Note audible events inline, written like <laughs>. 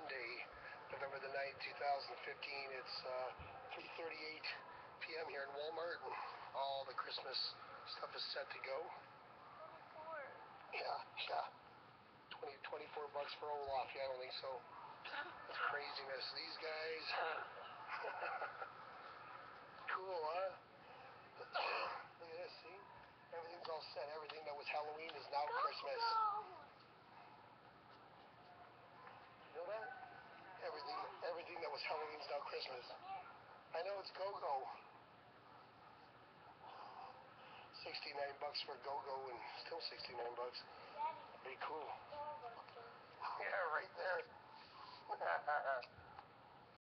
Monday, November the 9th, 2015. It's uh, 3.38 p.m. here in Walmart, and all the Christmas stuff is set to go. Yeah, yeah. 20, 24 bucks for Olaf. Yeah, I don't think so. That's craziness. These guys. <laughs> cool, huh? Look at this, see? Everything's all set. Everything that was Halloween is now Christmas. You know that? Everything, everything that was Halloween is now Christmas. I know it's go-go. 69 bucks for go-go and still 69 bucks. Be cool.